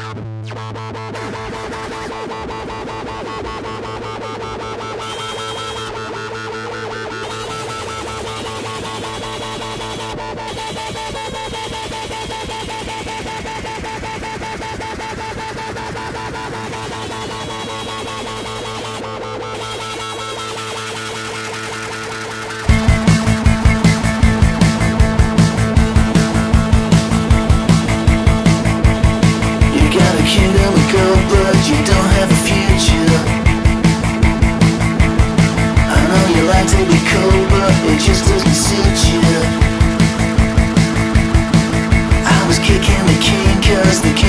ババババ it just didn't suit you. I was kicking the can cause the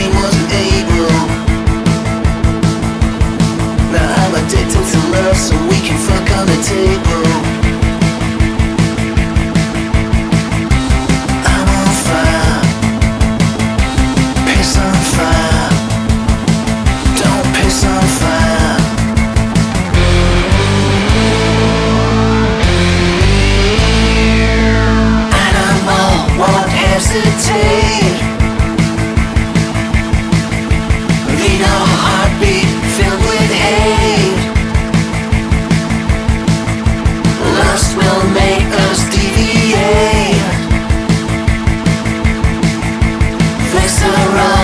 alright.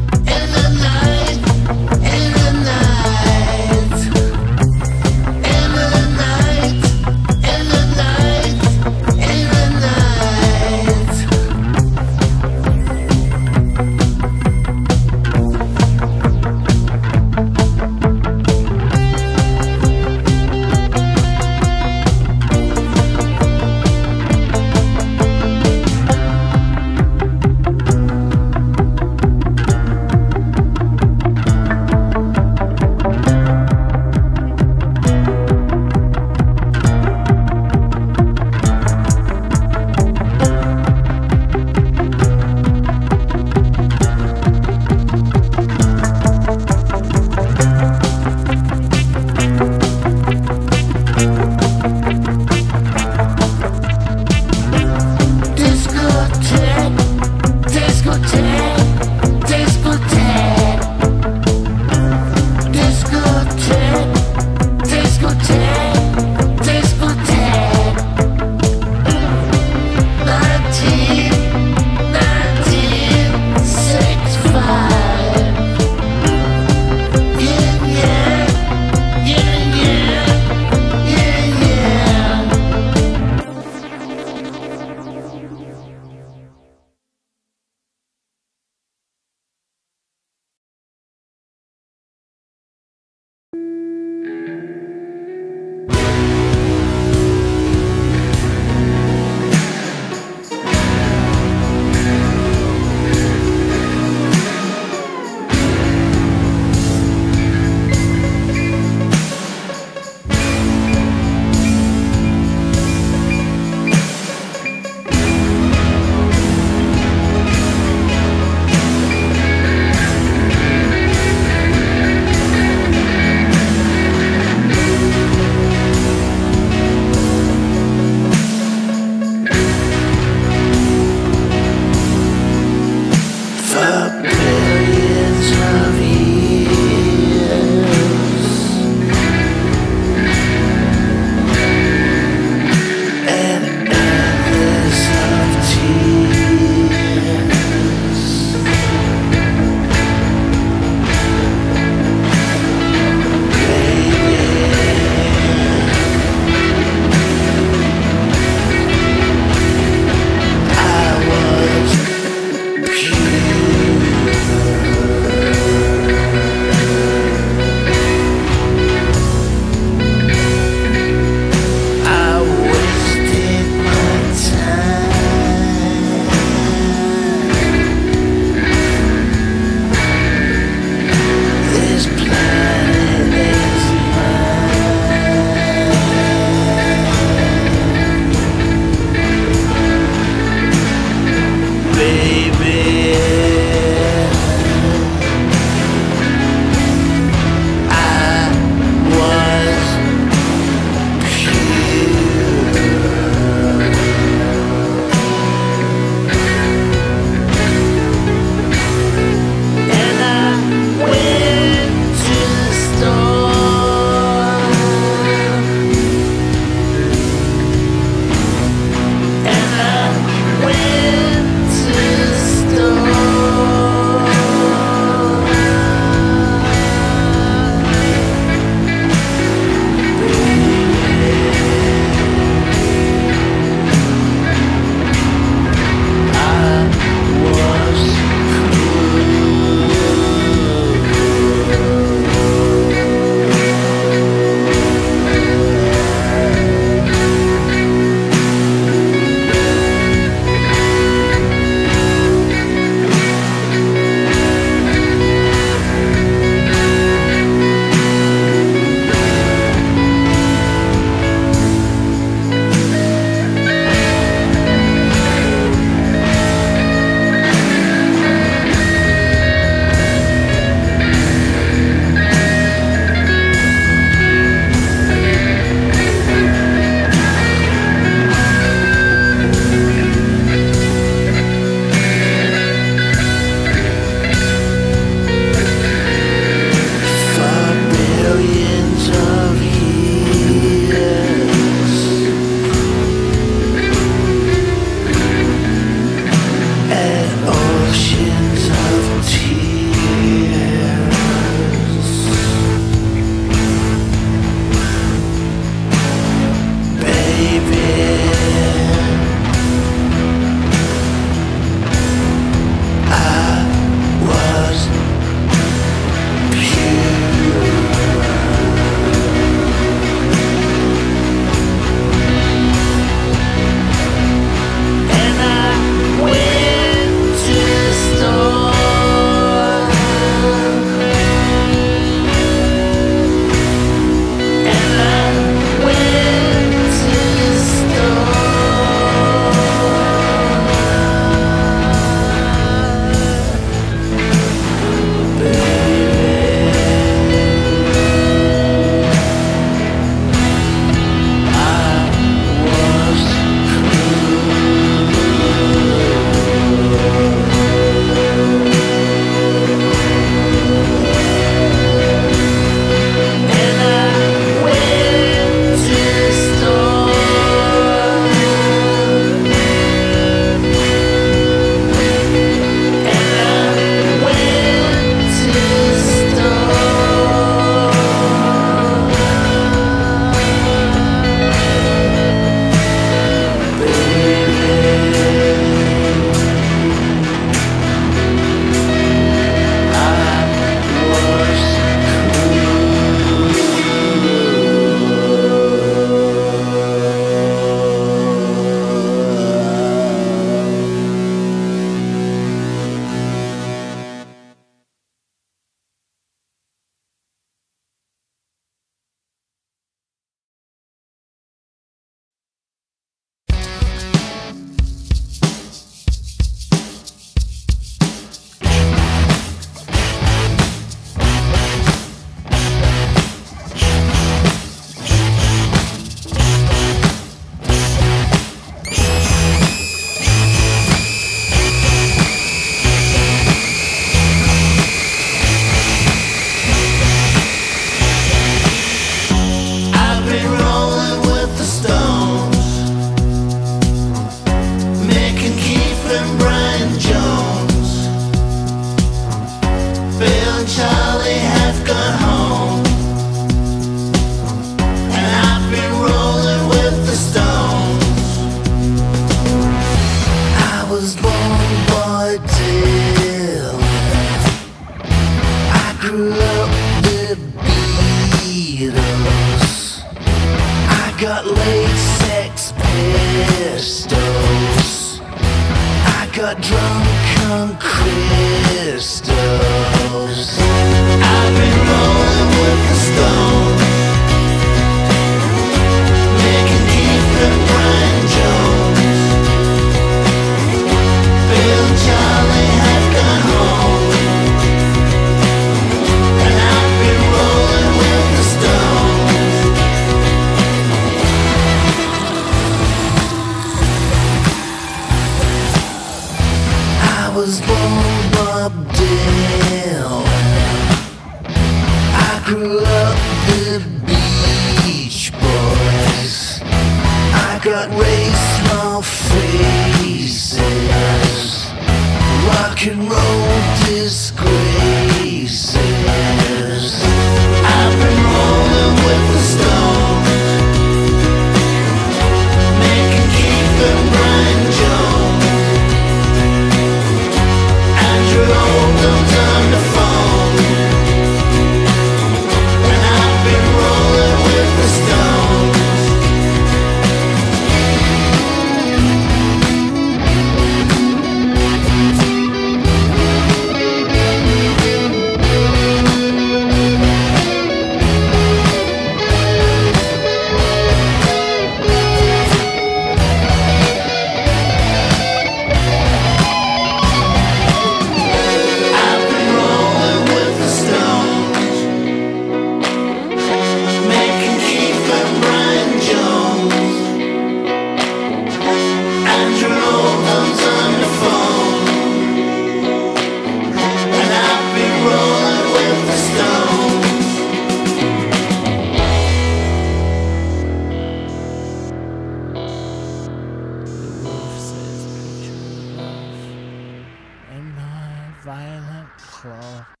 pessoal.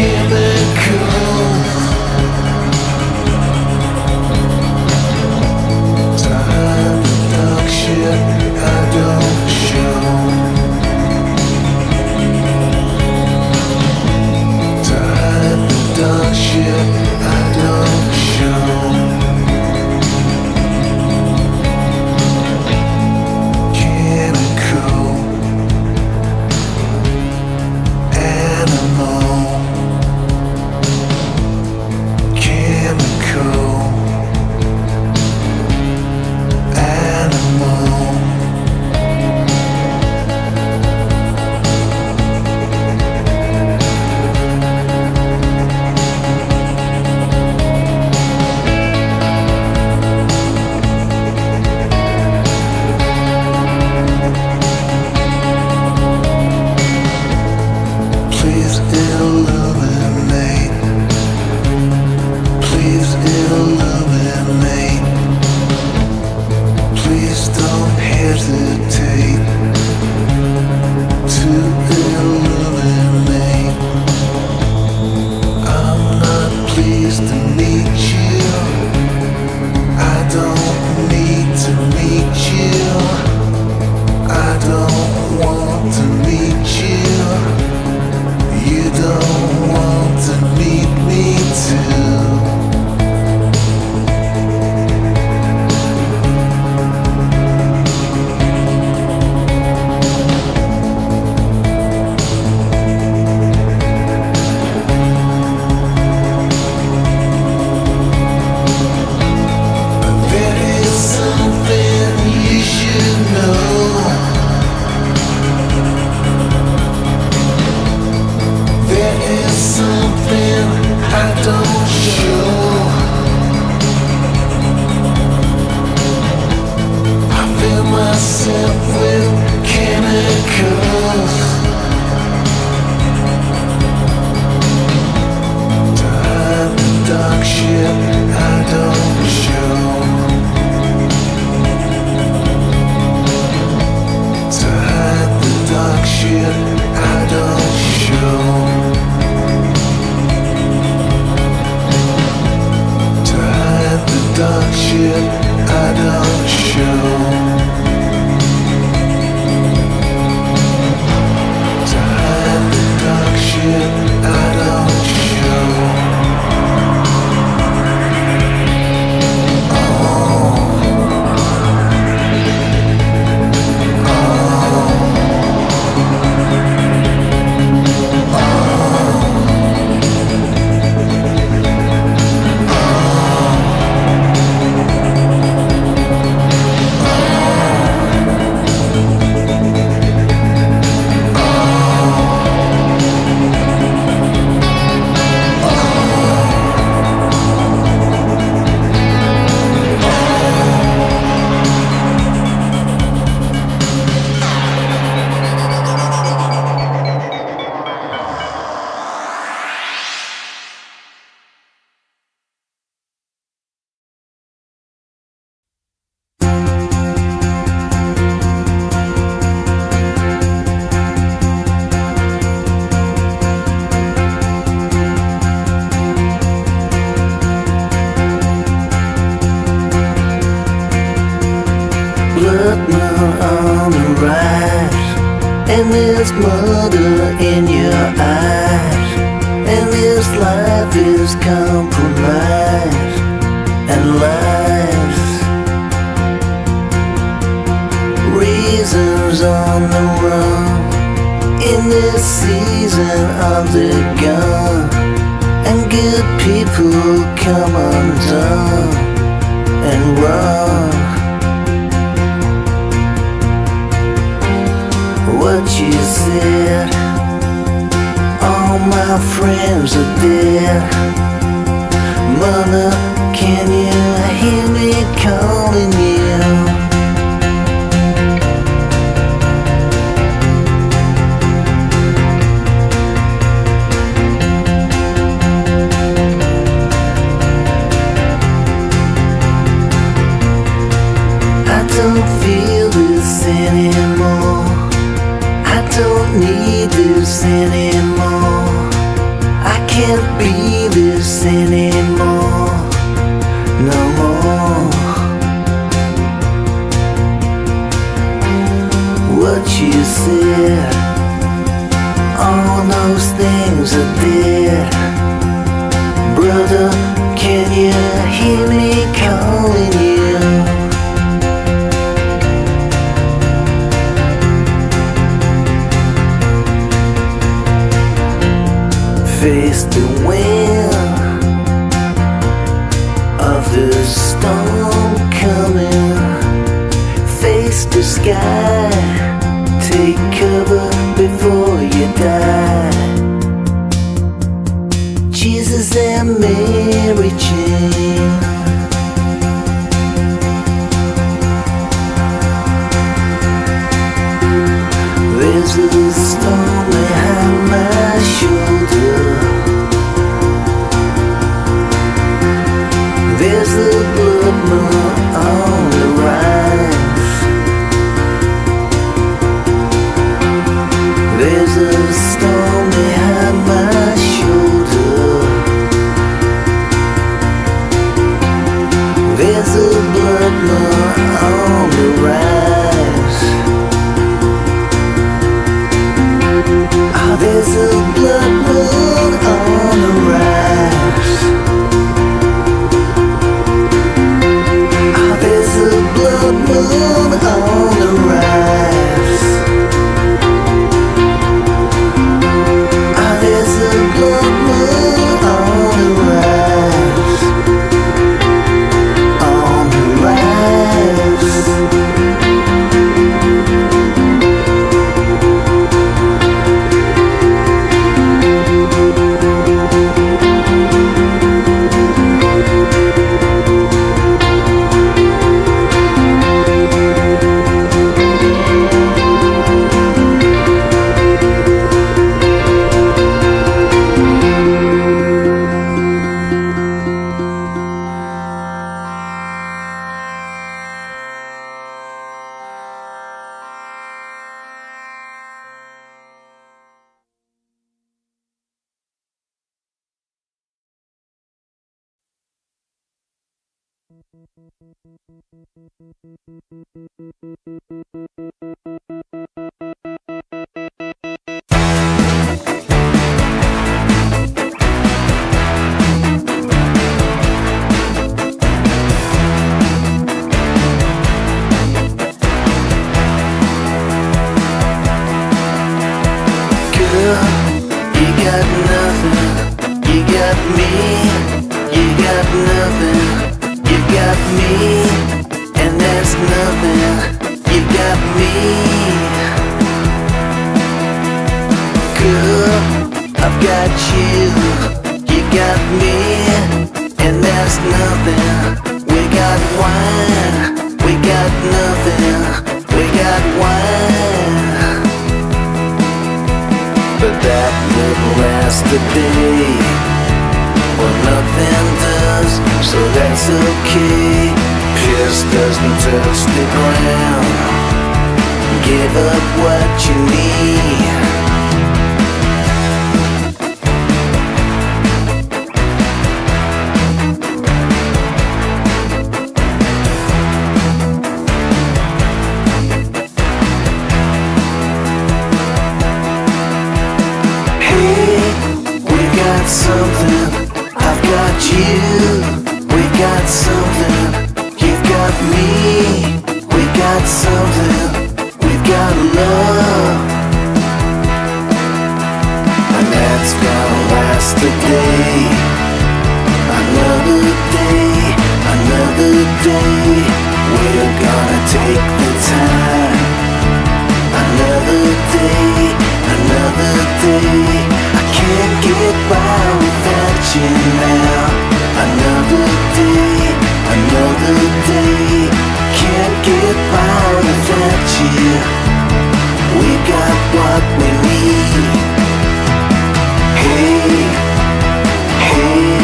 With Mother, can you hear me calling you? Thank you. got something, we've got love And that's gonna last a day. Another day, another day. We're gonna take the time. Another day, another day. I can't get by without you now. Another day, another day can't get by without you We got what we need. Hey, hey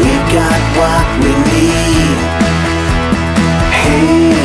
We got what we need. Hey.